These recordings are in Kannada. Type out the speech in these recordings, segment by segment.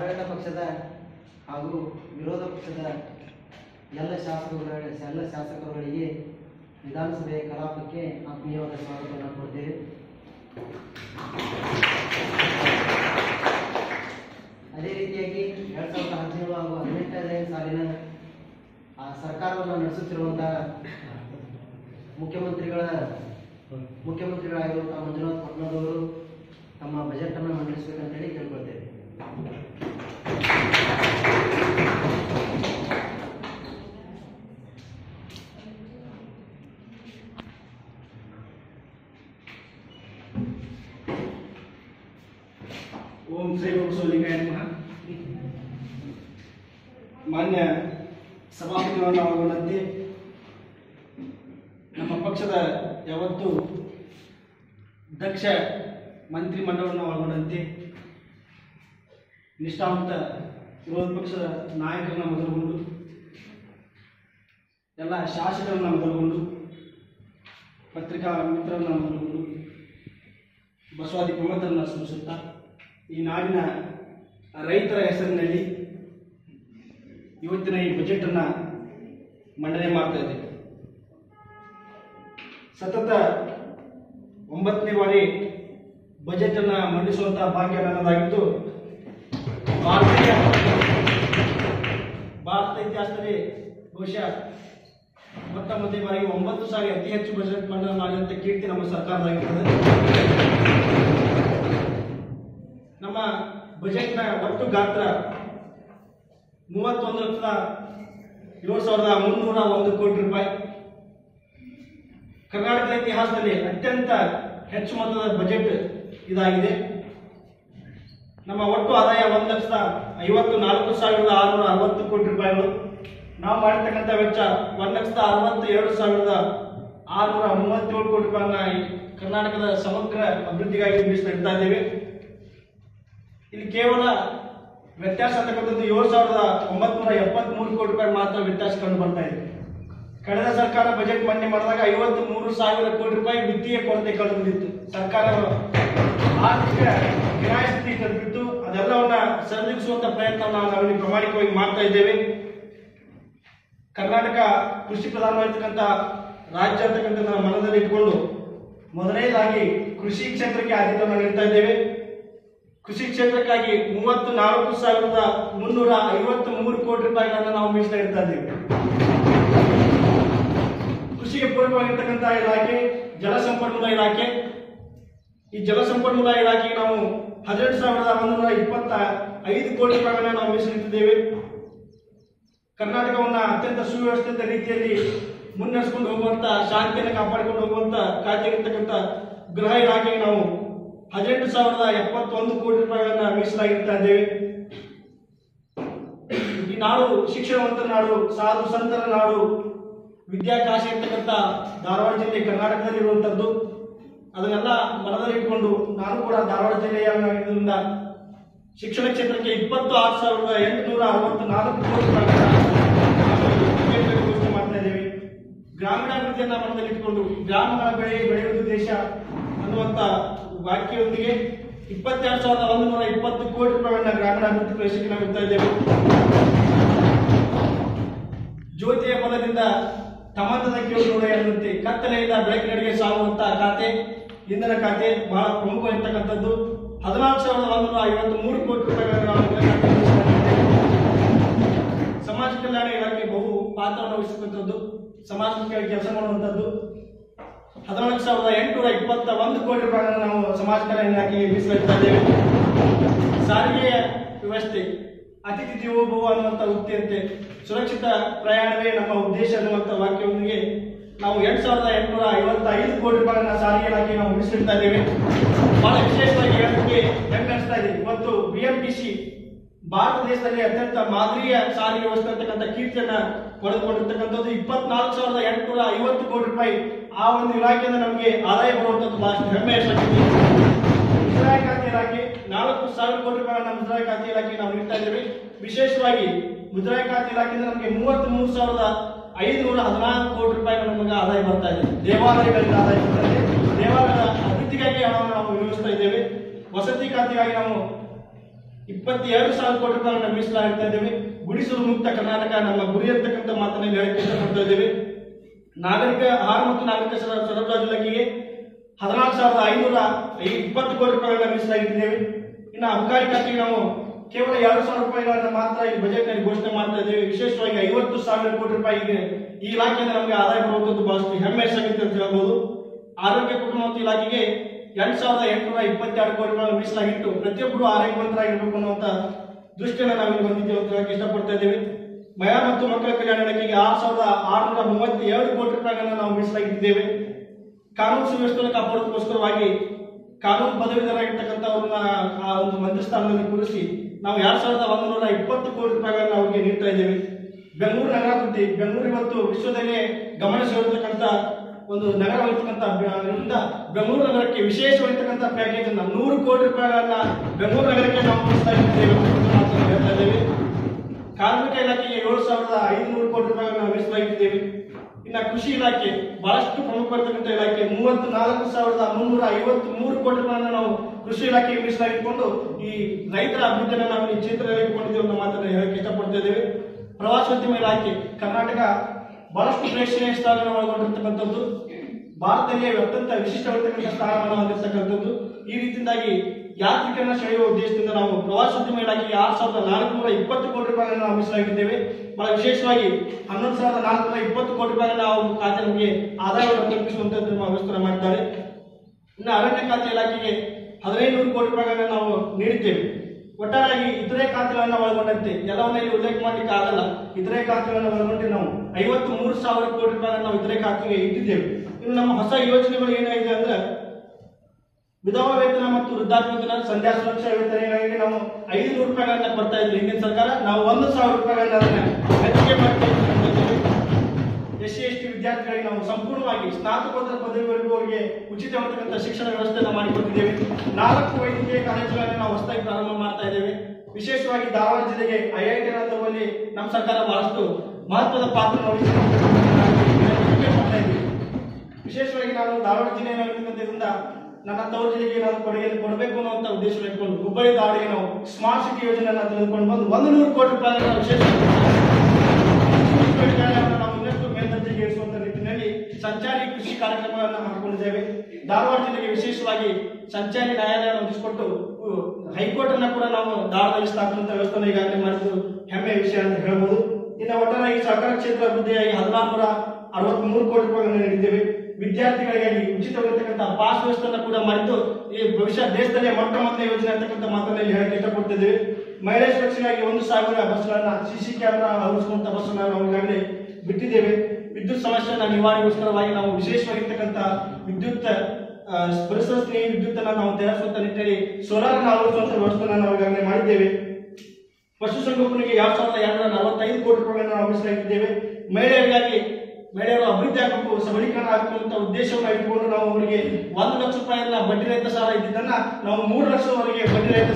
ಪಕ್ಷದ ಹಾಗೂ ವಿರೋಧ ಪಕ್ಷದ ಎಲ್ಲ ಶಾಸಕರುಗಳ, ಎಲ್ಲ ಶಾಸಕರುಗಳಿಗೆ ವಿಧಾನಸಭೆಯ ಕಲಾಪಕ್ಕೆ ಆತ್ಮೀಯವಾದ ಸ್ವಾಗತವನ್ನು ಕೊಡ್ತೇವೆ ಅದೇ ರೀತಿಯಾಗಿ ಎರಡ್ ಸಾವಿರದ ಹದಿನೇಳು ಹಾಗೂ ಹದಿನೆಂಟನೇ ಸಾಲಿನ, ಆ, ಸರ್ಕಾರವನ್ನು ನಡೆಸುತ್ತಿರುವಂತಹ ಮುಖ್ಯಮಂತ್ರಿಗಳ, ಮುಖ್ಯಮಂತ್ರಿಗಳಾಗಿರುವಂತಹ ಮಂಜುನಾಥ್ ಪಟ್ನದವರು ತಮ್ಮ ಬಜೆಟ್ ಅನ್ನು ಮಂಡಿಸಬೇಕಂತೇಳಿ ಕೇಳ್ಕೊಳ್ತೇವೆ ಓಂ ಶ್ರೀ ಬಸವಲಿಂಗಾಯ ನಮಃ ಮಾನ್ಯ ಸಭಾಪತಿಗಳನ್ನು ಒಳಗೊಂಡಂತೆ ನಮ್ಮ ಪಕ್ಷದ ಯಾವತ್ತು ದಕ್ಷ ಮಂತ್ರಿಮಂಡಲವನ್ನು ಒಳಗೊಂಡಂತೆ ನಿಷ್ಠಾವಂತ ವಿರೋಧ ಪಕ್ಷದ ನಾಯಕರನ್ನ ಮೊದಲುಗೊಂಡು, ಎಲ್ಲ ಶಾಸಕರನ್ನ ಮೊದಲುಗೊಂಡು, ಪತ್ರಿಕಾ ಮಿತ್ರರನ್ನ ಮೊದಲುಗೊಂಡು, ಬಸವಾದಿ ಪ್ರಮತರನ್ನ ಸ್ಮರಿಸುತ್ತಾ ಈ ನಾಡಿನ ರೈತರ ಹೆಸರಿನಲ್ಲಿ ಇವತ್ತಿನ ಈ ಬಜೆಟ್ ಅನ್ನ ಮಂಡನೆ ಮಾಡ್ತಾ ಇದ್ದೇವೆ. ಸತತ ಒಂಬತ್ತನೇ ಬಾರಿ ಬಜೆಟ್ ಅನ್ನ ಮಂಡಿಸುವಂತಹ ಭಾಗ್ಯ ನನ್ನದಾಗಿದ್ದು ಭಾರತೀಯ ಭಾರತ ಇತಿಹಾಸದಲ್ಲಿ ಬಹುಶಃ ಮೊತ್ತ ಮೊದಲನೇ ಬಾರಿಗೆ ಒಂಬತ್ತು ಸಾವಿರ ಅತಿ ಹೆಚ್ಚು ಬಜೆಟ್ ಮಂಡನೆ ಮಾಡಿದಂಥ ಕೀರ್ತಿ ನಮ್ಮ ಸರ್ಕಾರದಾಗಿರ್ತದೆ. ನಮ್ಮ ಬಜೆಟ್ನ ಒಟ್ಟು ಗಾತ್ರ ಮೂವತ್ತೊಂದು ಲಕ್ಷದ ಏಳು ಸಾವಿರದ ಮುನ್ನೂರ ಒಂದು ಕೋಟಿ ರೂಪಾಯಿ. ಕರ್ನಾಟಕದ ಇತಿಹಾಸದಲ್ಲಿ ಅತ್ಯಂತ ಹೆಚ್ಚು ಮೊತ್ತದ ಬಜೆಟ್ ಇದಾಗಿದೆ. ನಮ್ಮ ಒಟ್ಟು ಆದಾಯ ಒಂದು ಲಕ್ಷದ ಐವತ್ತು ನಾಲ್ಕು ಸಾವಿರದ ಆರುನೂರ ಅರವತ್ತು ಕೋಟಿ ರೂಪಾಯಿಗಳು. ನಾವು ಮಾಡಿರ್ತಕ್ಕಂಥ ವೆಚ್ಚ ಒಂದು ಲಕ್ಷದ ಅರವತ್ತು ಎರಡು ಸಾವಿರದ ಆರುನೂರ ಮೂವತ್ತೇಳು ಕೋಟಿ ರೂಪಾಯಿನ ಕರ್ನಾಟಕದ ಸಮಗ್ರ ಅಭಿವೃದ್ಧಿಗಾಗಿ ಮೀಸಲಿಡ್ತಾ ಇದ್ದೇವೆ. ಇಲ್ಲಿ ಕೇವಲ ವ್ಯತ್ಯಾಸ ಅಂತಕ್ಕಂಥದ್ದು ಏಳು ಸಾವಿರದ ಒಂಬತ್ನೂರ ಎಪ್ಪತ್ಮೂರು ಕೋಟಿ ರೂಪಾಯಿ ಮಾತ್ರ ವ್ಯತ್ಯಾಸ ಕಂಡು ಬರ್ತಾ ಇದೆ. ಕಳೆದ ಸರ್ಕಾರ ಬಜೆಟ್ ಮಂಡನೆ ಮಾಡಿದಾಗ ಐವತ್ತು ಮೂರು ಸಾವಿರ ಕೋಟಿ ರೂಪಾಯಿ ವಿತ್ತೀಯ ಕೊರತೆ ಕಳೆದು ಬಂದಿತ್ತು ಸರ್ಕಾರ ಆರ್ಥಿಕ ವಿನಾಯಸ್ಥಿತಿ ಕಂಡುಬಿಟ್ಟು ಅದೆಲ್ಲವನ್ನ ಸರಿದೂಗಿಸುವಂತ ಪ್ರಯತ್ನವನ್ನು ನಾವಿಲ್ಲಿ ಪ್ರಾಮಾಣಿಕವಾಗಿ ಮಾಡ್ತಾ ಇದ್ದೇವೆ. ಕರ್ನಾಟಕ ಕೃಷಿ ಪ್ರಧಾನವಾಗಿರ್ತಕ್ಕಂಥ ರಾಜ್ಯ ಅಂತಕ್ಕಂಥ ನಾವು ಮನದಲ್ಲಿ ಇಟ್ಕೊಂಡು ಮೊದಲನೇದಾಗಿ ಕೃಷಿ ಕ್ಷೇತ್ರಕ್ಕೆ ಆದ್ಯತೆ ನೀಡ್ತಾ ಇದ್ದೇವೆ. ಕೃಷಿ ಕ್ಷೇತ್ರಕ್ಕಾಗಿ ಮೂವತ್ತು ನಾಲ್ಕು ಸಾವಿರದ ಮುನ್ನೂರ ಐವತ್ತು ಮೂರು ಕೋಟಿ ರೂಪಾಯಿಗಳನ್ನು ನಾವು ಮೀಸಲಿಡ್ತಾ ಇದ್ದೇವೆ. ಕೃಷಿಗೆ ಪೂರಕವಾಗಿರ್ತಕ್ಕಂತಹ ಇಲಾಖೆ ಜಲಸಂಪನ್ಮೂಲ ಇಲಾಖೆ. ಈ ಜಲಸಂಪನ್ಮೂಲ ಇಲಾಖೆಗೆ ನಾವು ಹದಿನೆಂಟು ಸಾವಿರದ ಒಂದೂರ ಇಪ್ಪತ್ತ ಐದು ಕೋಟಿ ರೂಪಾಯಿಗಳನ್ನ ನಾವು ಮೀಸಲಿಟ್ಟಿದ್ದೇವೆ. ಕರ್ನಾಟಕವನ್ನ ಅತ್ಯಂತ ಸುವ್ಯವಸ್ಥಿತ ರೀತಿಯಲ್ಲಿ ಮುನ್ನಡೆಸ್ಕೊಂಡು ಹೋಗುವಂತ, ಶಾಂತಿಯನ್ನು ಕಾಪಾಡಿಕೊಂಡು ಹೋಗುವಂತ ಖಾತೆಗಿರ್ತಕ್ಕಂಥ ಗೃಹ ಇಲಾಖೆಗೆ ನಾವು ಹದಿನೆಂಟು ಸಾವಿರದ ಎಪ್ಪತ್ತೊಂದು ಕೋಟಿ ರೂಪಾಯಿಗಳನ್ನ ಮೀಸಲಾಗಿರ್ತಾ ಇದ್ದೇವೆ. ಈ ನಾಡು ಶಿಕ್ಷಣವಂತ ನಾಡು, ಸಾಧು ಸಂತರ ನಾಡು ವಿದ್ಯಾಕಾಶಿ ಇರ್ತಕ್ಕಂಥ ಧಾರವಾಡ ಜಿಲ್ಲೆ ಕರ್ನಾಟಕದಲ್ಲಿ ಇರುವಂತದ್ದು ಅದನ್ನೆಲ್ಲ ಮನದಲ್ಲಿಟ್ಟುಕೊಂಡು ನಾನು ಕೂಡ ಧಾರವಾಡ ಜಿಲ್ಲೆಯ ಶಿಕ್ಷಣ ಕ್ಷೇತ್ರಕ್ಕೆ ಇಪ್ಪತ್ತು ಆರು ಸಾವಿರದ ಎಂಟುನೂರ ಅರವತ್ತು ನಾಲ್ಕು ಕೋಟಿ ಘೋಷಣೆ ಮಾಡ್ತಾ ಇದ್ದೇವೆ. ಗ್ರಾಮೀಣಾಭಿವೃದ್ಧಿಯನ್ನ ಮನದಲ್ಲಿ ಇಟ್ಕೊಂಡು ಗ್ರಾಮಗಳ ಬೆಳೆ ಬೆಳೆಯುವುದು ದೇಶ ಅನ್ನುವಂತ ವಾಕ್ಯದೊಂದಿಗೆ ಇಪ್ಪತ್ತೆರಡು ಸಾವಿರದ ಒಂದು ನೂರ ಇಪ್ಪತ್ತು ಕೋಟಿ ರೂಪಾಯಿಗಳನ್ನ ಗ್ರಾಮೀಣಾಭಿವೃದ್ಧಿ ಪ್ರದೇಶಕ್ಕೆ ನಾವು ಇದ್ದೇವೆ. ಜ್ಯೋತಿಯ ಫಲದಿಂದ ತಮಂದದ ಕಿರು ನೋಡ ಎನ್ನುವಂತೆ ಕತ್ತಲೆಯಿಂದ ಬೆಳಕಿನಡೆಗೆ ಸಾಗುವಂತಹ ಖಾತೆ, ಇಂಧನ ಖಾತೆ ಬಹಳ ಪ್ರಮುಖವಾಗಿರ್ತಕ್ಕಂಥದ್ದು. ಹದಿನಾಲ್ಕು ಸಾವಿರದ ಒಂದು ನೂರ ಐವತ್ತು ಮೂರು ಕೋಟಿ ರೂಪಾಯಿ. ಸಮಾಜ ಕಲ್ಯಾಣ ಇಲಾಖೆ ಬಹು ಪಾತ್ರವನ್ನು ವಹಿಸತಕ್ಕಂಥದ್ದು ಸಮಾಜಕ್ಕೆ ಕೆಲಸ ಮಾಡುವಂಥದ್ದು ಹದಿನಾಲ್ಕು ಸಾವಿರದ ಎಂಟುನೂರ ಇಪ್ಪತ್ತ ಒಂದು ಕೋಟಿ ರೂಪಾಯಿಗಳನ್ನು ನಾವು ಸಮಾಜ ಕಲ್ಯಾಣ ಇಲಾಖೆಗೆ ಮೀಸಲಿಡ್ತಾ ಸಾರಿಗೆಯ ವ್ಯವಸ್ಥೆ ಅತಿಥಿ ದೇವೋಭವ ಅನ್ನುವಂಥ ಉಕ್ತಿಯಂತೆ ಸುರಕ್ಷಿತ ಪ್ರಯಾಣವೇ ನಮ್ಮ ಉದ್ದೇಶ ಅನ್ನುವಂಥ ವಾಕ್ಯವೊಂದಿಗೆ ನಾವು ಎರಡ್ ಸಾವಿರದ ಎಂಟುನೂರ ಐವತ್ತೈದು ಕೋಟಿ ರೂಪಾಯಿಗಳನ್ನ ಸಾರಿಗೆ ಇಲಾಖೆ ನಾವು ಉಳಿಸಿಡ್ತಾ ಇದ್ದೇವೆ. ಬಹಳ ವಿಶೇಷವಾಗಿ ಹೇಳೋದಕ್ಕೆ ಹೆಮ್ಮೆ ಅನಿಸ್ತಾ ಇದೆ? ಇವತ್ತು ಸಿ ಭಾರತ ದೇಶದಲ್ಲಿ ಅತ್ಯಂತ ಮಾದರಿಯ ಸಾರಿಗೆ ವ್ಯವಸ್ಥೆ ಅಂತಕ್ಕಂಥ ಕೀರ್ತಿಯನ್ನ ಪಡೆದುಕೊಂಡಿರ್ತಕ್ಕಂಥದ್ದು ಇಪ್ಪತ್ನಾಲ್ಕು ಸಾವಿರದ ಎಂಟುನೂರ ಐವತ್ತು ಕೋಟಿ ರೂಪಾಯಿ ಆ ಒಂದು ಇಲಾಖೆಯಿಂದ ನಮಗೆ ಆದಾಯ ಬರುವಂತದ್ದು ಬಹಳಷ್ಟು ಖಾತೆ ಇಲಾಖೆ ನಾಲ್ಕು ಸಾವಿರ ಕೋಟಿ ರೂಪಾಯಿಗಳನ್ನ ಮುದ್ರಾಯ ಖಾತೆ ಇಲಾಖೆ ನಾವು ನೀಡ್ತಾ ಇದ್ದೇವೆ. ವಿಶೇಷವಾಗಿ ಮುದ್ರಾಯ ಖಾತೆ ಇಲಾಖೆಯಿಂದ ನಮಗೆ ಮೂವತ್ತ್ ಮೂರು ಸಾವಿರದ ಐದುನೂರ ಹದಿನಾಲ್ಕು ಕೋಟಿ ರೂಪಾಯಿಗಳು ನಮಗೆ ಆದಾಯ ಬರ್ತಾ ಇದೆ. ದೇವಾಲಯಗಳಿಂದ ಆದಾಯ ಬರ್ತಾ ಇದೆ. ದೇವಾಲಯದ ಅಭಿವೃದ್ಧಿಗಾಗಿ ಹಣವನ್ನು ನಾವು ವಿನಿಯೋಗಿಸ್ತಾ ಇದ್ದೇವೆ. ವಸತಿ ಖಾತೆಗಾಗಿ ನಾವು ಇಪ್ಪತ್ತೆರಡು ಸಾವಿರ ಕೋಟಿ ರೂಪಾಯಿಗಳನ್ನ ಮೀಸಲಾಗ್ತಾ ಇದ್ದೇವೆ. ಗುಡಿಸಲು ಮುಕ್ತ ಕರ್ನಾಟಕ, ನಮ್ಮ ಗುರಿ ಅಂತಕ್ಕಂಥ ಮಾತನ್ನು ಹೇಳಕ್ಕೆ ಇಷ್ಟಪಡ್ತಾ ಇದ್ದೇವೆ. ನಾಗರಿಕ ಆಹಾರ ಮತ್ತು ನಾಗರಿಕ ಸರ- ಸರಬರಾಜು ಇಲಾಖೆಗೆ ಹದಿನಾಲ್ಕು ಸಾವಿರದ ಐನೂರ ಇಪ್ಪತ್ತು ಕೋಟಿ ರೂಪಾಯಿಗಳನ್ನ ಮೀಸಲಾಗಿದ್ದೇವೆ ಇನ್ನು ಅಬಕಾರಿ ಖಾತೆಗೆ ನಾವು ಕೇವಲ ಎರಡು ಸಾವಿರ ರೂಪಾಯಿಗಳನ್ನ ಮಾತ್ರ ಈ ಬಜೆಟ್ನಲ್ಲಿ ಘೋಷಣೆ ಮಾಡ್ತಾ ಇದ್ದೇವೆ. ವಿಶೇಷವಾಗಿ ಐವತ್ತು ಸಾವಿರ ಕೋಟಿ ರೂಪಾಯಿಗೆ ಈ ಇಲಾಖೆಯಿಂದ ನಮಗೆ ಆದಾಯ ಬರುವಂತದ್ದು ಬಹಳಷ್ಟು ಹೆಮ್ಮೆ ಸಂಗತಿ ಅಂತ ಹೇಳ್ಬೋದು. ಆರೋಗ್ಯ ಕುಟುಂಬ ಇಲಾಖೆಗೆ ಎರಡ್ ಸಾವಿರದ ಎಂಟುನೂರ ಇಪ್ಪತ್ತೆರಡು ಕೋಟಿ ರೂಪಾಯಿ ಮೀಸಲಾಗಿಟ್ಟು ಪ್ರತಿಯೊಬ್ಬರು ಆರೋಗ್ಯವಂತರಾಗಿರ್ಬೇಕು ಅನ್ನುವಂತ ದೃಷ್ಟಿಯನ್ನು ನಾವು ಇಲ್ಲಿ ಹೊಂದಿದ್ದೇವೆ ಅಂತ ಹೇಳಕ್ಕೆ ಇಷ್ಟಪಡ್ತಾ ಇದ್ದೇವೆ. ಮಹಿಳಾ ಮತ್ತು ಮಕ್ಕಳ ಕಲ್ಯಾಣ ಇಲಾಖೆಗೆ ಆರು ಸಾವಿರದ ಆರುನೂರ ಮೂವತ್ತೇಳು ಕೋಟಿ ರೂಪಾಯಿಗಳನ್ನು ನಾವು ಮೀಸಲಾಗಿದ್ದೇವೆ ಕಾನೂನು ಸುವ್ಯವಸ್ಥೆಯನ್ನು ಕಾಪಾಡೋದಕ್ಕೋಸ್ಕರವಾಗಿ ಕಾನೂನು ಪದವೀಧರಾಗಿರ್ತಕ್ಕಂಥವ್ರನ್ನ ಆ ಒಂದು ಮಂತ್ರಿ ಸ್ಥಾನದಲ್ಲಿ ಕೂರಿಸಿ ನಾವು ಎರಡ್ ಸಾವಿರದ ಒಂದು ನೂರ ಇಪ್ಪತ್ತು ಕೋಟಿ ರೂಪಾಯಿಗಳನ್ನ ಅವರಿಗೆ ನೀಡ್ತಾ ಇದ್ದೇವೆ. ಬೆಂಗಳೂರು ನಗರಾಭಿವೃದ್ಧಿ ಬೆಂಗಳೂರು ಇವತ್ತು ವಿಶ್ವದಲ್ಲೇ ಗಮನ ಸೇರಿರ್ತಕ್ಕಂಥ ಒಂದು ನಗರವಾಗಿರ್ತಕ್ಕಂಥ ಬೆಂಗಳೂರು ನಗರಕ್ಕೆ ವಿಶೇಷವಾಗಿರ್ತಕ್ಕಂಥ ಪ್ಯಾಕೇಜ್ ಅನ್ನ ನೂರು ಕೋಟಿ ರೂಪಾಯಿಗಳನ್ನ ಬೆಂಗಳೂರು ನಗರಕ್ಕೆ ನಾವು ಕೊಡಿಸ್ತಾ ಇದ್ದೇವೆ ಹೇಳ್ತಾ ಇದ್ದೇವೆ. ಕಾರ್ಮಿಕ ಇಲಾಖೆಗೆ ಏಳು ಸಾವಿರದ ಐದುನೂರು ಕೋಟಿ ರೂಪಾಯಿಗಳನ್ನು ಮೀಸಲಾಗಿದ್ದೇವೆ ಇನ್ನ ಕೃಷಿ ಇಲಾಖೆ, ಬಹಳಷ್ಟು ಪ್ರಮುಖವಾಗಿರ್ತಕ್ಕಂಥ ಇಲಾಖೆ ಮೂವತ್ತು ನಾಲ್ಕು ಸಾವಿರದ ಮುನ್ನೂರ ಐವತ್ತು ಮೂರು ಕೋಟಿ ನಾವು ಕೃಷಿ ಇಲಾಖೆಗೆ ಮೀಸಲಾಗಿಟ್ಕೊಂಡು ಈ ರೈತರ ಅಭಿವೃದ್ಧಿಯನ್ನು ನಾವು ಈ ಕ್ಷೇತ್ರದಲ್ಲಿ ಇಟ್ಕೊಂಡಿದ್ದೇವೆ ಅನ್ನೋ ಮಾತನ್ನ ಹೇಳಕ್ಕೆ ಇಷ್ಟಪಡ್ತಾ ಇದ್ದೇವೆ. ಪ್ರವಾಸೋದ್ಯಮ ಇಲಾಖೆ, ಕರ್ನಾಟಕ ಬಹಳಷ್ಟು ಪ್ರೇಕ್ಷಣೀಯ ಸ್ಥಳಗಳನ್ನು ಒಳಗೊಂಡಿರ್ತಕ್ಕಂಥದ್ದು. ಭಾರತದಲ್ಲಿ ಅತ್ಯಂತ ವಿಶಿಷ್ಟವಾಗಿರ್ತಕ್ಕಂಥ ಸ್ಥಾನವನ್ನು ಹೊಂದಿರತಕ್ಕಂಥದ್ದು. ಈ ರೀತಿಯಿಂದಾಗಿ ಯಾತ್ರಿಕರನ್ನ ಸೆಳೆಯುವ ಉದ್ದೇಶದಿಂದ ನಾವು ಪ್ರವಾಸೋದ್ಯಮ ಇಲಾಖೆಗೆ ಆರು ಸಾವಿರದ ನಾಲ್ಕುನೂರ ಇಪ್ಪತ್ತು ಕೋಟಿ ರೂಪಾಯಿಗಳನ್ನು ನಾವು ಮೀಸಲಾಗಿದ್ದೇವೆ. ಬಹಳ ವಿಶೇಷವಾಗಿ ಹನ್ನೊಂದು ಸಾವಿರದ ನಾಲ್ಕುನೂರ ಇಪ್ಪತ್ತು ಕೋಟಿ ರೂಪಾಯಿಗಳನ್ನ ನಾವು ಖಾತೆ ನಮಗೆ ಆದಾಯವನ್ನು ಕಲ್ಪಿಸುವಂತದ್ದು ವ್ಯವಸ್ಥೆ ಮಾಡಿದ್ದಾರೆ. ಇನ್ನು ಅರಣ್ಯ ಖಾತೆ ಇಲಾಖೆಗೆ ಹದಿನೈದು ನೂರು ಕೋಟಿ ರೂಪಾಯಿಗಳನ್ನ ನಾವು ನೀಡಿದ್ದೇವೆ. ಒಟ್ಟಾರೆಯಾಗಿ ಇತರೆ ಖಾತೆಗಳನ್ನು ಒಳಗೊಂಡಂತೆ ಎಲ್ಲವನ್ನ ಇಲ್ಲಿ ಉಲ್ಲೇಖ ಮಾಡಲಿಕ್ಕೆ ಆಗಲ್ಲ. ಇತರೆ ಖಾತೆಗಳನ್ನು ಒಳಗೊಂಡು ನಾವು ಐವತ್ತು ಮೂರು ಸಾವಿರ ಕೋಟಿ ರೂಪಾಯಿಗಳನ್ನು ನಾವು ಇತರೆ ಖಾತೆಗೆ ಇಟ್ಟಿದ್ದೇವೆ. ಇನ್ನು ನಮ್ಮ ಹೊಸ ಯೋಜನೆಗಳು ಏನಾಗಿದೆ ಅಂದ್ರೆ ವಿಧವಾ ವೇತನ ಮತ್ತು ವೃದ್ಧಾತ್ಮಕನ ಸಂಧ್ಯಾ ಸುರಕ್ಷಾ ವೇತನಗಾಗಿ ನಾವು ಐದು ನೂರು ರೂಪಾಯಿಗಳನ್ನ ಕೊಡ್ತಾ ಇದ್ವಿ ಹಿಂದಿನ ಸರ್ಕಾರ. ನಾವು ಒಂದು ಸಾವಿರ ರೂಪಾಯಿಗಳನ್ನ ಹೆಚ್ಚಿಗೆ ಮಾಡ್ತೀವಿ ಎಸ್ ಸಿ ಎಸ್ ಟಿ ವಿದ್ಯಾರ್ಥಿಗಳಿಗೆ ನಾವು ಸಂಪೂರ್ಣವಾಗಿ ಸ್ನಾತಕೋತ್ತರ ಪದವಿವರೆಗೂ ಅವರಿಗೆ ಉಚಿತವಾಗಿರ್ತಕ್ಕಂಥ ಶಿಕ್ಷಣ ವ್ಯವಸ್ಥೆಯನ್ನು ಮಾಡಿಕೊಟ್ಟಿದ್ದೇವೆ. ನಾಲ್ಕು ವೈದ್ಯಕೀಯ ಕಾಲೇಜುಗಳನ್ನು ನಾವು ಹೊಸದಾಗಿ ಪ್ರಾರಂಭ ಮಾಡ್ತಾ ಇದ್ದೇವೆ. ವಿಶೇಷವಾಗಿ ಧಾರವಾಡ ಜಿಲ್ಲೆಗೆ ಐಐಟಿ ತರುವಲ್ಲಿ ನಮ್ಮ ಸರ್ಕಾರ ಬಹಳಷ್ಟು ಮಹತ್ವದ ಪಾತ್ರ ವಹಿಸಿದೆ ವಿಶೇಷವಾಗಿ ನಾನು ಧಾರವಾಡ ಜಿಲ್ಲೆಯಿಂದ ನನ್ನ ತವರು ಜಿಲ್ಲೆಗೆ ಏನಾದ್ರು ಕೊಡುಗೆಯಲ್ಲಿ ಕೊಡಬೇಕು ಅನ್ನೋ ಉದ್ದೇಶ ಇಟ್ಕೊಂಡು ಹುಬ್ಬಳ್ಳಿ ಧಾರವಾಡಿಗೆ ನಾವು ಸ್ಮಾರ್ಟ್ ಸಿಟಿ ಯೋಜನೆ ತೆಗೆದುಕೊಂಡು ಬಂದು ಒಂದು ನೂರು ಕೋಟಿ ರೂಪಾಯಿ ವಿಶೇಷ ನಾವು ಮೇಲ್ದರ್ಜೆಗೆ ಏರಿಸುವಂತ ನಿಟ್ಟಿನಲ್ಲಿ ಸಂಚಾರಿ ಕೃಷಿ ಕಾರ್ಯಕ್ರಮಗಳನ್ನು ಹಾಕಿಕೊಂಡಿದ್ದೇವೆ ಧಾರವಾಡ ಜಿಲ್ಲೆಗೆ ವಿಶೇಷವಾಗಿ ಸಂಚಾರಿ ನ್ಯಾಯಾಲಯವನ್ನು ಹೊಂದಿಸಿಕೊಟ್ಟು ಹೈಕೋರ್ಟ್ ಅನ್ನ ಕೂಡ ನಾವು ಧಾರವಾಡದಲ್ಲಿ ಸ್ಥಾಪಿಸುವಂತ ವ್ಯವಸ್ಥೆಯನ್ನು ಈಗಾಗಲೇ ಮಾಡಿದ್ದು ಹೆಮ್ಮೆಯ ವಿಷಯ ಅಂತ ಹೇಳ್ಬೋದು. ಇನ್ನು ಈ ಸಹಕಾರ ಕ್ಷೇತ್ರ ಅಭಿವೃದ್ಧಿಯಾಗಿ ಅರವತ್ತ್ ಮೂರು ಕೋಟಿ ರೂಪಾಯಿಗಳನ್ನು ನೀಡಿದ್ದೇವೆ. ವಿದ್ಯಾರ್ಥಿಗಳಿಗಾಗಿ ಉಚಿತವಾಗಿರ್ತಕ್ಕಂಥ ಪಾಸ್ ವ್ಯವಸ್ಥೆಯನ್ನು ಕೂಡ ಮಾಡಿದ್ದು ಈ ಭವಿಷ್ಯ ದೇಶದಲ್ಲೇ ಮೊಟ್ಟ ಮೊದಲ ಯೋಜನೆ ಅಂತಕ್ಕಂಥ ಮಾತನ್ನು ಹೇಳಕ್ಕೆ ಇಷ್ಟಪಡ್ತಿದ್ದೀವಿ. ಮಹಿಳಾ ಸುರಕ್ಷೆಗಾಗಿ ಒಂದು ಸಾವಿರ ಬಸ್ಗಳನ್ನ ಸಿ ಕ್ಯಾಮ್ರಾ ಅಳವಡಿಸುವಂತ ಬಸ್ಸನ್ನ ನಾವು ಈಗಾಗಲೇ ಬಿಟ್ಟಿದ್ದೇವೆ. ವಿದ್ಯುತ್ ಸಮಸ್ಯೆಯನ್ನ ನಿವಾರಣೆಗೋಸ್ಕರವಾಗಿ ನಾವು ವಿಶೇಷವಾಗಿರ್ತಕ್ಕಂಥ ವಿದ್ಯುತ್ ಪರಿಸರ ಸ್ನೇಹಿ ವಿದ್ಯುತ್ ಅನ್ನ ನಾವು ತಯಾರಿಸುವಂತ ನಿಟ್ಟಿನಲ್ಲಿ ಸೋಲಾರ್ ಅಳವಡಿಸುವಂತ ವ್ಯವಸ್ಥೆಯನ್ನು ನಾವು ಈಗಾಗಲೇ ಮಾಡಿದ್ದೇವೆ. ಪಶುಸಂಗೋಪನೆಗೆ ಎರಡು ಸಾವಿರದ ಎರಡರ ನಲವತ್ತೈದು ಕೋಟಿ ರೂಪಾಯಿಗಳನ್ನು ಅಳವಡಿಸಲಾಗಿದ್ದೇವೆ ಮಹಿಳೆಯರಿಗಾಗಿ ಮಹಿಳೆಯರು ಅಭಿವೃದ್ಧಿ ಆಗಬೇಕು ಸಬಲೀಕರಣ ಆಗಬೇಕು ಅಂತ ಉದ್ದೇಶವನ್ನು ಇಟ್ಕೊಂಡು ನಾವು ಅವರಿಗೆ ಒಂದು ಲಕ್ಷ ರೂಪಾಯಿಯನ್ನ ಬಡ್ಡಿ ರಹಿತ ಸಾಲ ಇದ್ದಿದ್ದನ್ನ ನಾವು ಮೂರು ಲಕ್ಷವರೆಗೆ ಬಡ್ಡಿ ಹೆಮ್ಮೆ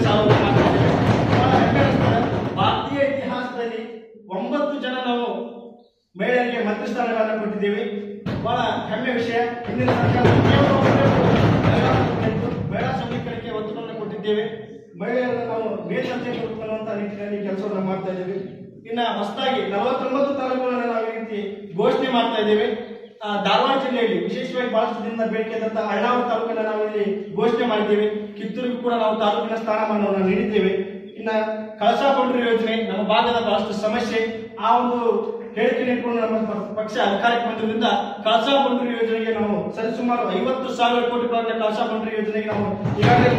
ಅನಿಸ್ತದೆ. ಭಾರತೀಯ ಇತಿಹಾಸದಲ್ಲಿ ಒಂಬತ್ತು ಜನ ನಾವು ಮಹಿಳೆಯರಿಗೆ ಮಂತ್ರಿ ಸ್ಥಾನಗಳನ್ನು ಕೊಟ್ಟಿದ್ದೇವೆ. ಬಹಳ ಹೆಮ್ಮೆ ವಿಷಯ. ಹಿಂದಿನ ಸರ್ಕಾರ ಮಹಿಳಾ ಸಬಲೀಕರಣಕ್ಕೆ ಒತ್ತುಗಳನ್ನು ಕೊಟ್ಟಿದ್ದೇವೆ. ಮಹಿಳೆಯರನ್ನು ನಾವು ಮೇಲ್ಸಂತೆ ಕೊಡುವಂತ ನಿಟ್ಟಿನಲ್ಲಿ ಕೆಲಸವನ್ನು ಮಾಡ್ತಾ ಇದ್ದೇವೆ. ಇನ್ನ ಹೊಸದಾಗಿ ನಲವತ್ತೊಂಬತ್ತು ತಾಲೂಕುಗಳನ್ನು ನಾವು ಈ ರೀತಿ ಘೋಷಣೆ ಮಾಡ್ತಾ ಇದ್ದೇವೆ. ಧಾರವಾಡ ಜಿಲ್ಲೆಯಲ್ಲಿ ವಿಶೇಷವಾಗಿ ಬಹಳಷ್ಟು ದಿನದ ಬೇಡಿಕೆ ಆದಂತಹ ಅಳ್ಳಾವರ ತಾಲೂಕನ್ನ ನಾವು ಇಲ್ಲಿ ಘೋಷಣೆ ಮಾಡಿದ್ದೇವೆ. ಕಿತ್ತೂರಿಗೂ ಕೂಡ ನಾವು ತಾಲೂಕಿನ ಸ್ಥಾನಮಾನವನ್ನು ನೀಡಿದ್ದೇವೆ. ಇನ್ನ ಕಳಸಾ ಬಂಡೂರಿ ಯೋಜನೆ ನಮ್ಮ ಭಾಗದ ಬಹಳಷ್ಟು ಸಮಸ್ಯೆ. ಆ ಒಂದು ಹೇಳಿಕೆ ನೀಡಿಕೊಂಡು ನಮ್ಮ ಪಕ್ಷ ಅಧಿಕಾರಕ್ಕೆ ಬಂದಿದ್ದರಿಂದ ಕಳಸಾ ಬಂಡೂರಿ ಯೋಜನೆಗೆ ನಾವು ಸರಿಸುಮಾರು ಐವತ್ತು ಸಾವಿರ ಕೋಟಿ ರೂಪಾಯಿಗಳ ಕಳಸಾ ಬಂಡೂರಿ ಯೋಜನೆಗೆ ನಾವು ಈಗಾಗಲೇ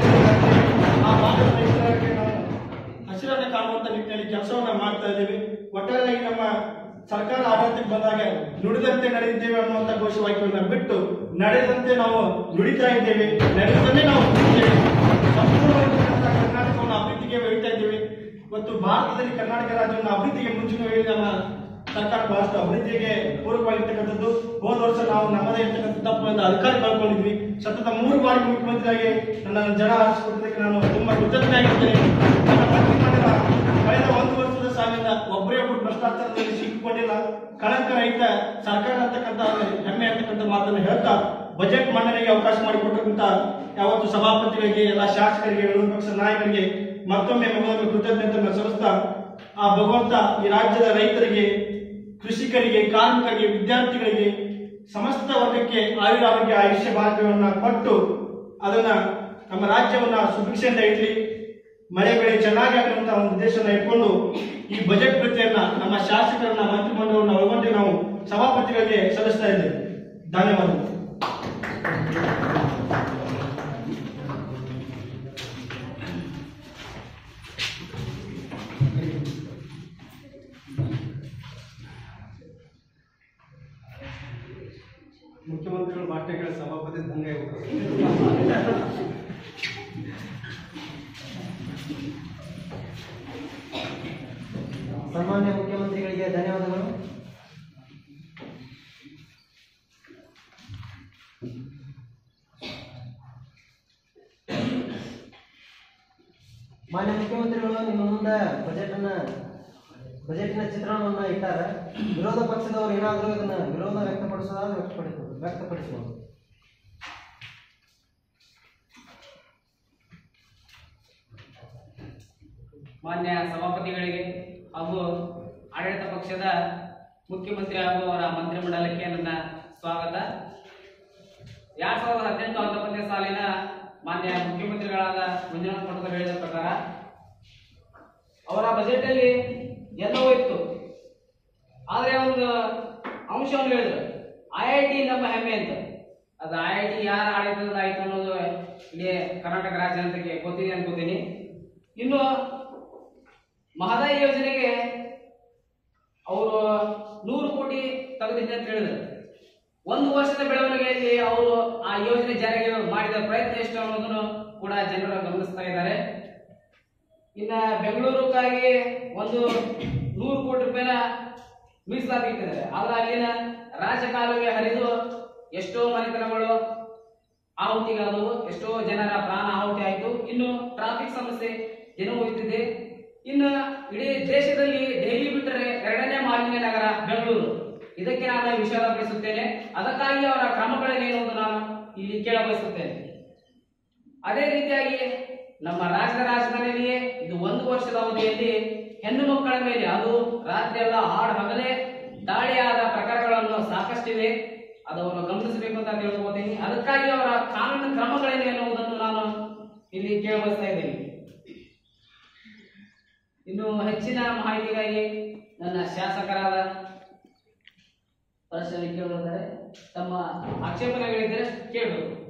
ಆ ಭಾಗದ ನಾವು ಹಸಿರನ್ನ ಕಾಣುವಂತ ನಿಟ್ಟಿನಲ್ಲಿ ಕೆಲಸವನ್ನ ಮಾಡ್ತಾ ಇದ್ದೇವೆ. ನಮ್ಮ ಸರ್ಕಾರ ಆಡಳಿತಕ್ಕೆ ಬಂದಾಗ ನುಡಿದಂತೆ ನಡೆದಿದ್ದೇವೆ ಅನ್ನುವಂತ ಘೋಷವಾಕ್ಯವನ್ನು ಬಿಟ್ಟು ನಡೆದಂತೆ ನಾವು ನುಡಿತಾ ಇದ್ದೇವೆ, ನಡೆದಂತೆ ನಾವು ಕರ್ನಾಟಕವನ್ನು ಅಭಿವೃದ್ಧಿಗೆ ಒಯ್ತಾ ಇದ್ದೇವೆ. ಮತ್ತು ಭಾರತದಲ್ಲಿ ಕರ್ನಾಟಕ ರಾಜ್ಯವನ್ನು ಅಭಿವೃದ್ಧಿಗೆ ಮುಂಚೂಣಿ ನಮ್ಮ ಸರ್ಕಾರ ಬಹಳಷ್ಟು ಅಭಿವೃದ್ಧಿಗೆ ಪೂರ್ವವಾಗಿರ್ತಕ್ಕಂಥದ್ದು ಹೋದ ವರ್ಷ ನಾವು ನಮ್ಮದೇ ಇರ್ತಕ್ಕಂಥ ತಪ್ಪಿನಿಂದ ಅಧಿಕಾರ ಕಳ್ಕೊಂಡಿದ್ವಿ ಸತತ ಮೂರು ಬಾರಿ ಮುಖ್ಯಮಂತ್ರಿಯಾಗಿ ನನ್ನ ಜನ ಆರಿಸಿಕೊಟ್ಟಿದ್ದಕ್ಕೆ ನಾನು ತುಂಬಾ ಕೃತಜ್ಞನಾಗಿದ್ದೇನೆ ರಹಿತ ಸರ್ಕಾರ ಅಂತಕ್ಕಂಥ ಹೆಮ್ಮೆ ಅಂತಕ್ಕಂಥ ಮಾತನ್ನು ಹೇಳ್ತಾ ಬಜೆಟ್ ಮಂಡನೆಗೆ ಅವಕಾಶ ಮಾಡಿಕೊಟ್ಟಂತ ಯಾವತ್ತು ಸಭಾಪತಿಗಳಿಗೆ, ಎಲ್ಲ ಶಾಸಕರಿಗೆ, ವಿರೋಧ ಪಕ್ಷ ನಾಯಕರಿಗೆ ಮತ್ತೊಮ್ಮೆ ಮಗದೊಮ್ಮೆ ಕೃತಜ್ಞತೆಯನ್ನು ಸಲ್ಲಿಸ್ತಾ, ಆ ಭಗವಂತ ಈ ರಾಜ್ಯದ ರೈತರಿಗೆ, ಕೃಷಿಕರಿಗೆ, ಕಾರ್ಮಿಕರಿಗೆ, ವಿದ್ಯಾರ್ಥಿಗಳಿಗೆ ಸಮಸ್ತ ವರ್ಗಕ್ಕೆ ಆಯುರಾರೋಗ್ಯ, ಆಯುಷ್ಯ ಭಾಗ್ಯವನ್ನ ಕೊಟ್ಟು ಅದನ್ನ ನಮ್ಮ ರಾಜ್ಯವನ್ನ ಸುಭಿಕ್ಷೆಯಿಂದ ಇಡ್ಲಿ, ಮಳೆ ಬೆಳೆ ಚೆನ್ನಾಗಿ ಆಗುವಂತ ಒಂದು ಉದ್ದೇಶವನ್ನು ಇಟ್ಕೊಂಡು ಈ ಬಜೆಟ್ ಪ್ರತಿಯನ್ನ ನಮ್ಮ ಶಾಸಕರನ್ನ ಮಂತ್ರಿಮಂಡಲವನ್ನು ಒಳಗೊಂಡು ನಾವು ಸಭಾಪತಿಗಳಿಗೆ ಸಲ್ಲಿಸ್ತಾ ಇದ್ದೇವೆ. ಧನ್ಯವಾದಗಳು ಮುಖ್ಯಮಂತ್ರಿಗಳು ಭಾಷಣ ಕೇಳಿ ಸಭಾಪತಿ ದಂಗೆ ಆಗ್ಬಿಟ್ರು. ಸನ್ಮಾನ್ಯ ಮುಖ್ಯಮಂತ್ರಿಗಳಿಗೆ ಧನ್ಯವಾದಗಳು ಮಾನ್ಯ ಮುಖ್ಯಮಂತ್ರಿಗಳು ನಿಮ್ಮ ಮುಂದೆ ಅನ್ನ ಬಜೆಟ್ನ ಚಿತ್ರಣವನ್ನ ಇಟ್ಟಾರ, ವಿರೋಧ ಪಕ್ಷದವರು ಏನಾದರೂ ಇದನ್ನ ವಿರೋಧ ವ್ಯಕ್ತಪಡಿಸೋದಾದ್ರೆ ವ್ಯಕ್ತಪಡಿಸಬಹುದು ವ್ಯಕ್ತಪಡಿಸಬಹುದು ಮಾನ್ಯ ಸಭಾಪತಿಗಳಿಗೆ ಹಾಗೂ ಆಡಳಿತ ಪಕ್ಷದ ಮುಖ್ಯಮಂತ್ರಿ ಹಾಗೂ ಅವರ ಮಂತ್ರಿಮಂಡಲಕ್ಕೆ ನನ್ನ ಸ್ವಾಗತ. ಎರಡ್ ಸಾವಿರದ ಹದಿನೆಂಟು ಹತ್ತೊಂಬತ್ತನೇ ಸಾಲಿನ ಮಾನ್ಯ ಮುಖ್ಯಮಂತ್ರಿಗಳಾದ ಮಂಜುನಾಥ್ ಮಠದ ಹೇಳಿದ ಪ್ರಕಾರ ಅವರ ಬಜೆಟ್ ಅಲ್ಲಿ ಎಲ್ಲವೂ ಇತ್ತು ಆದ್ರೆ ಒಂದು ಅಂಶವನ್ನು ಹೇಳಿದ್ರು. ಐ ಐ ಟಿ ನಮ್ಮ ಹೆಮ್ಮೆ ಅಂತ. ಅದು ಐ ಐ ಟಿ ಯಾರು ಆಡಳಿತದಿಂದ ಆಯ್ತು ಅನ್ನೋದು ಇಡೀ ಕರ್ನಾಟಕ ರಾಜ್ಯ ಜನತೆಗೆ ಗೊತ್ತಿದೆ ಅನ್ಕೋತೀನಿ. ಇನ್ನು ಮಹದಾಯಿ ಯೋಜನೆಗೆ ಅವರು ನೂರು ಕೋಟಿ ತೆಗೆದಿದ್ದೆ ಅಂತ ಹೇಳಿದ್ರು. ಒಂದು ವರ್ಷದ ಬೆಳವಣಿಗೆಯಲ್ಲಿ ಅವರು ಆ ಯೋಜನೆ ಜಾರಿಗೆ ಮಾಡಿದ ಪ್ರಯತ್ನ ಎಷ್ಟು ಅನ್ನೋದನ್ನು ಕೂಡ ಜನರು ಗಮನಿಸ್ತಾ ಇದ್ದಾರೆ. ಇನ್ನ ಬೆಂಗಳೂರಿಗಾಗಿ ಒಂದು ನೂರು ಕೋಟಿ ರೂಪಾಯಿನ ಮೀಸಲಾತಿ ಇಟ್ಟಿದ್ದಾರೆ. ಆದ್ರೆ ಅಲ್ಲಿನ ರಾಜಕಾಲುವೆ ಹರಿದು ಎಷ್ಟೋ ಮನೆತನಗಳು ಆಹುತಿಗಾದವು ಎಷ್ಟೋ ಜನರ ಪ್ರಾಣ ಆಹುತಿ ಆಯಿತು. ಇನ್ನು ಟ್ರಾಫಿಕ್ ಸಮಸ್ಯೆ ಏನೋ ಹೋಗ್ತಿದೆ. ಇನ್ನು ಇಡೀ ದೇಶದಲ್ಲಿ ದೆಹಲಿ ಬಿಟ್ಟರೆ ಎರಡನೇ ಮಾಲಿನ್ಯ ನಗರ ಬೆಂಗಳೂರು. ಇದಕ್ಕೆ ನಾನು ವಿಷಾದ ಬಯಸುತ್ತೇನೆ. ಅದಕ್ಕಾಗಿ ಅವರ ಕ್ರಮಗಳೇನು ನಾನು ಇಲ್ಲಿ ಕೇಳಬಯಸುತ್ತೇನೆ. ಅದೇ ರೀತಿಯಾಗಿ ನಮ್ಮ ರಾಜ್ಯದ ರಾಜಧಾನಿಯಲ್ಲಿಯೇ ಇದು ಒಂದು ವರ್ಷದ ಅವಧಿಯಲ್ಲಿ ಹೆಣ್ಣು ಮಕ್ಕಳ ಮೇಲೆ ಅದು ರಾತ್ರಿ ಎಲ್ಲ ಹಾಡು ಹಗಲೇ ದಾಳಿಯಾದ ಪ್ರಕರಣಗಳನ್ನು ಸಾಕಷ್ಟಿವೆ. ಅದನ್ನು ಗಮನಿಸಬೇಕು ಅಂತ ಹೇಳ್ಕೋತೀನಿ ಅದಕ್ಕಾಗಿ ಅವರ ಕಾನೂನು ಕ್ರಮಗಳೇನು ಎನ್ನುವುದನ್ನು ನಾನು ಇಲ್ಲಿ ಕೇಳಬಯಸ್ತಾ ಇದ್ದೇನೆ. ಇನ್ನು ಹೆಚ್ಚಿನ ಮಾಹಿತಿಗಾಗಿ ನನ್ನ ಶಾಸಕರಾದ ಪರಿಶೀಲನೆ ಕೇಳಿದರೆ ತಮ್ಮ ಆಕ್ಷೇಪಣೆಗಳಿದ್ದರೆ ಕೇಳಬೇಕು.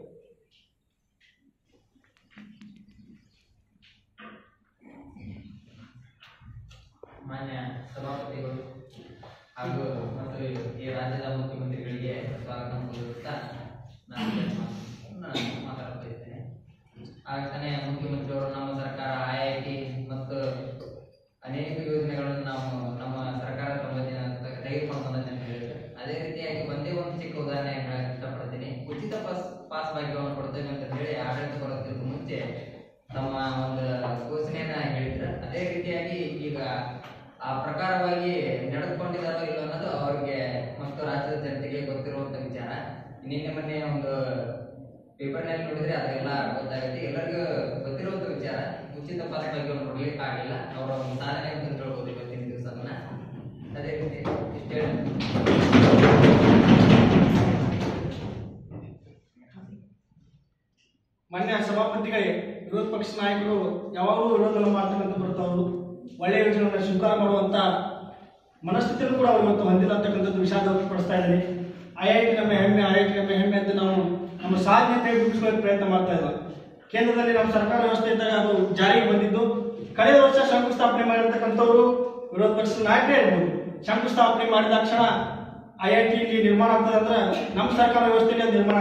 ಮಾನ್ಯ ಸಭಾಪತಿಗಳು ಹಾಗೂ ಮತ್ತು ಈ ರಾಜ್ಯದ ಮುಖ್ಯಮಂತ್ರಿಗಳಿಗೆ ಸ್ವಾಗತ ಕೋರುತ್ತಾ ನಾನು ಮಾತಾಡ್ತಾ ಇದ್ದೇನೆ. ಆಗ್ತಾನೆ ಮುಖ್ಯಮಂತ್ರಿಯವರು ನಮ್ಮ ಸರ್ಕಾರ ಐ ಐ ಟಿ ಮತ್ತು ಅನೇಕ ಯೋಜನೆಗಳನ್ನು ನಾವು ನಮ್ಮ ಸರ್ಕಾರ ತಂಬಂದಿನ ತೆಗೆದುಕೊಂಡು ಬಂದದ್ದು ಅಂತ ಹೇಳಿದ್ರು ಅದೇ ರೀತಿಯಾಗಿ ಒಂದೇ ಒಂದು ಚಿಕ್ಕ ಉದಾಹರಣೆ ಹೇಳಕ್ ಇಷ್ಟಪಡ್ತೀನಿ ಉಚಿತ ಪಾಸ್ ಪಾಸ್ ಭಾಗ್ಯವನ್ನು ಕೊಡ್ತೇವೆ ಅಂತ ಹೇಳಿ ಆಡಳಿತ ಬರೋದಕ್ಕೂ ಮುಂಚೆ ತಮ್ಮ ಒಂದು ಘೋಷಣೆಯನ್ನ ಹೇಳಿದ್ರು ಅದೇ ರೀತಿಯಾಗಿ ಈಗ ಆ ಪ್ರಕಾರವಾಗಿ ನಡೆದುಕೊಂಡಿದ್ದಾರೋ ಇಲ್ಲ ಅನ್ನೋದು ಅವರಿಗೆ ಮತ್ತು ರಾಜ್ಯದ ಜನತೆಗೆ ಗೊತ್ತಿರುವಂತ ವಿಚಾರ. ನಿನ್ನೆ ಮೊನ್ನೆ ಒಂದು ಪೇಪರ್ನಲ್ಲಿ ನೋಡಿದ್ರೆ ಅದೆಲ್ಲ ಗೊತ್ತಾಗುತ್ತೆ. ಎಲ್ಲರಿಗೂ ಗೊತ್ತಿರುವಂತ ವಿಚಾರ. ಉಚಿತ ಪಾಸ್ ಬಗ್ಗೆ ನೋಡ್ಲಿಕ್ಕೆ ಆಗಿಲ್ಲ ಅವರ ಒಂದು ಸಾಧನೆ ಅಂತ ಹೇಳ್ಬೋದು ಇವತ್ತಿನ ದಿವಸ ಅದೇ ರೀತಿ ಇಷ್ಟೇ ಮಾನ್ಯ ಸಭಾಪತಿಗಳೇ, ವಿರೋಧ ಪಕ್ಷ ನಾಯಕರು ಯಾವಾಗಲೂ ವಿರೋಧವನ್ನು ಮಾಡ್ತಕ್ಕಂಥ ಬರ್ತಾವರು ಒಳ್ಳೆಯ ಯೋಜನೆಗಳನ್ನು ಸ್ವೀಕಾರ ಮಾಡುವಂತ ಮನಸ್ಥಿತಿಯನ್ನು ಕೂಡ ಅವರು ಇವತ್ತು ಹೊಂದಿಲ್ಲ ಅಂತಕ್ಕಂಥದ್ದು ವಿಷಾದ ವ್ಯಕ್ತಪಡಿಸ್ತಾ ಇದ್ದೀನಿ. ಐ ಐ ಟಿ ನಮ್ಮ ಹೆಮ್ಮೆ, ಐ ಐ ಟಿ ನಮ್ಮ ಹೆಮ್ಮೆ ಅಂತ ನಾವು ನಮ್ಮ ಸಾಧ್ಯತೆ ರೂಪಿಸುವ ಪ್ರಯತ್ನ ಮಾಡ್ತಾ ಇಲ್ಲ ಕೇಂದ್ರದಲ್ಲಿ ನಮ್ಮ ಸರ್ಕಾರ ವ್ಯವಸ್ಥೆ ಇದ್ದಾಗ ಅದು ಜಾರಿಗೆ ಬಂದಿದ್ದು, ಕಳೆದ ವರ್ಷ ಶಂಕುಸ್ಥಾಪನೆ ಮಾಡಿರ್ತಕ್ಕಂಥವ್ರು ವಿರೋಧ ಪಕ್ಷದ ನಾಯಕರೇ ಇರ್ಬೋದು. ಶಂಕುಸ್ಥಾಪನೆ ಮಾಡಿದ ತಕ್ಷಣ ಐ ಐ ಟಿ ನಿರ್ಮಾಣ ಆಗ್ತದೆ ಅಂದ್ರೆ ನಮ್ಮ ಸರ್ಕಾರ ವ್ಯವಸ್ಥೆಯಲ್ಲಿ ನಿರ್ಮಾಣ